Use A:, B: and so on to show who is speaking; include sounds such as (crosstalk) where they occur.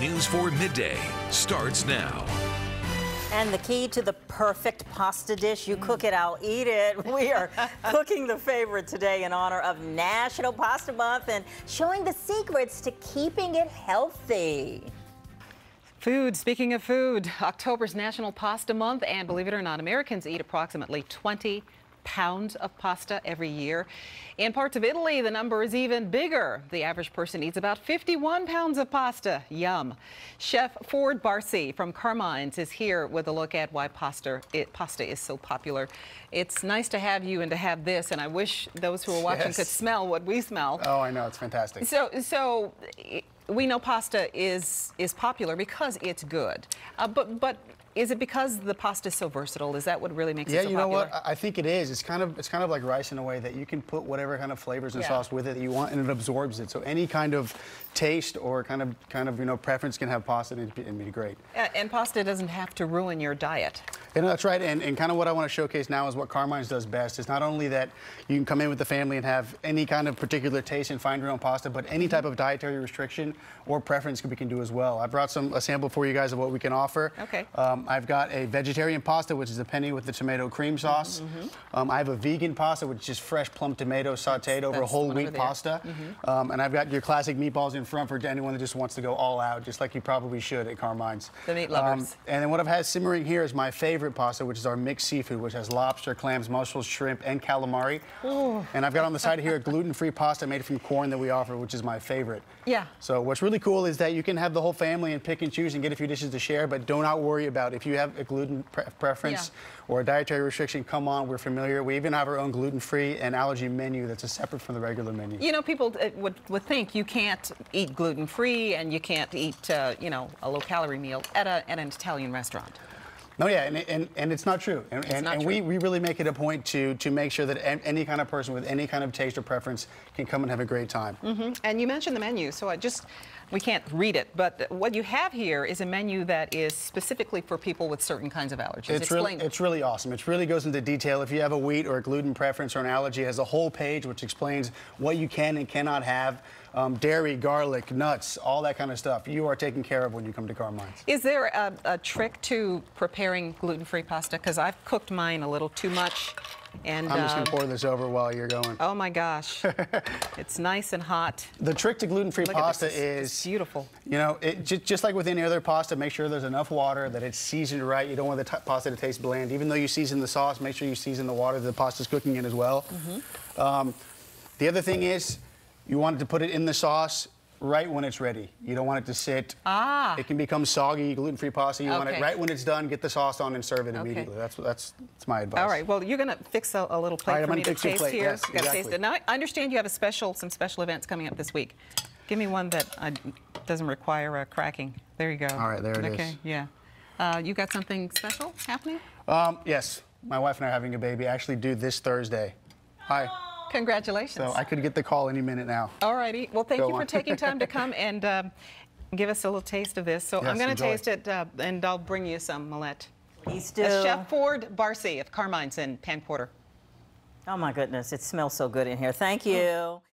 A: News 4 Midday starts now.
B: And the key to the perfect pasta dish, you cook it, I'll eat it. (laughs) We are (laughs) cooking the favorite today in honor of National Pasta Month and showing the secrets to keeping it healthy.
C: Food, speaking of food, October's National Pasta Month, and believe it or not, Americans eat approximately 20 pounds of pasta every year. In parts of Italy, the number is even bigger. The average person eats about 51 pounds of pasta. Yum. Chef Ford Barsi from Carmine's is here with a look at why pasta, it, pasta is so popular. It's nice to have you and to have this, and I wish those who are watching
D: Yes.
C: could smell what we smell.
D: Oh, I know. It's fantastic.
C: So, so we know pasta is is popular because it's good. Uh, but but is it because the pasta is so versatile? Is that what really makes
D: yeah,
C: it so
D: you know
C: popular?
D: what? I think it is. It's kind of it's kind of like rice in a way that you can put whatever kind of flavors and
C: Yeah.
D: sauce with it that you want, and it absorbs it. So any kind of taste or kind of kind of you know preference can have pasta and be, and be great.
C: A- and pasta doesn't have to ruin your diet.
D: Know, that's right. And, and kind of what I want to showcase now is what Carmine's does best. Is not only that you can come in with the family and have any kind of particular taste and find your own pasta, but any type of dietary restriction or preference we can do as well. I brought some a sample for you guys of what we can offer.
C: Okay.
D: Um, I've got a vegetarian pasta, which is a penne with the tomato cream sauce. Um, I have a vegan pasta, which is fresh plum tomato sautéed over a
C: that's
D: whole
C: over
D: wheat pasta. Um, and I've got your classic meatballs in front for anyone that just wants to go all out, just like you probably should at Carmine's.
C: The meat
D: Um,
C: lovers.
D: and then what I've had simmering here is my favorite pasta, which is our mixed seafood, which has lobster, clams, mussels, shrimp, and calamari. Ooh. And I've got on the side here a gluten-free pasta made from corn that we offer, which is my favorite.
C: Yeah.
D: So what's really cool is that you can have the whole family and pick and choose and get a few dishes to share, but do not worry about if you have a gluten pre- preference or a dietary restriction, come on, we're familiar. We even have our own gluten-free and allergy menu that's a separate from the regular menu.
C: You know, people uh, would, would think you can't eat gluten free and you can't eat, uh, you know, a low calorie meal at, a, at an Italian restaurant.
D: No, yeah, and, and, and it's not true. And, and,
C: not
D: and
C: true.
D: We, we really make it a point to, to make sure that any kind of person with any kind of taste or preference can come and have a great time. Mm-hmm.
C: And you mentioned the menu, so I just, we can't read it, but what you have here is a menu that is specifically for people with certain kinds of allergies.
D: It's really, it's really awesome. It really goes into detail. If you have a wheat or a gluten preference or an allergy, it has a whole page which explains what you can and cannot have. Um, dairy, garlic, nuts, all that kind of stuff. You are taken care of when you come to Carmine's.
C: Is there a, a trick to preparing gluten-free pasta? Because I've cooked mine a little too much, and
D: I'm just going to pour this over while you're going.
C: oh my gosh, (laughs) it's nice and hot.
D: The trick to gluten-free pasta
C: this,
D: is
C: it's beautiful.
D: You know, it, just, just like with any other pasta, make sure there's enough water, that it's seasoned right. You don't want the pasta to taste bland. Even though you season the sauce, make sure you season the water that the pasta's cooking in as well.
C: Mm-hmm.
D: Um, the other thing is, you want to put it in the sauce right when it's ready. You don't want it to sit.
C: Ah.
D: It can become soggy, gluten-free pasta. You want it right when it's done. Get the sauce on and serve it
C: Okay.
D: immediately. That's that's that's my advice.
C: All right. Well, you're going to fix a, a little plate
D: All right, I'm
C: for me
D: you
C: taste
D: plate,
C: here.
D: yes,
C: Gotta taste
D: exactly.
C: it. Now, I understand you have a special, some special events coming up this week. Give me one that uh, doesn't require uh, cracking. There you go.
D: All right, there it
C: okay,
D: is.
C: yeah. Uh, you got something special happening?
D: Um, yes, my wife and I are having a baby. I actually due this Thursday. Hi.
C: Congratulations.
D: So I could get the call any minute now.
C: All righty. Well, thank
D: Go
C: you for
D: on.
C: taking time to come (laughs) and um, give us a little taste of this. So I'm going to taste it, uh, and I'll bring you some, Millette.
B: Please do.
C: That's Chef Ford Barsi of Carmine's in Penn Quarter.
B: Oh my goodness, it smells so good in here. Thank you.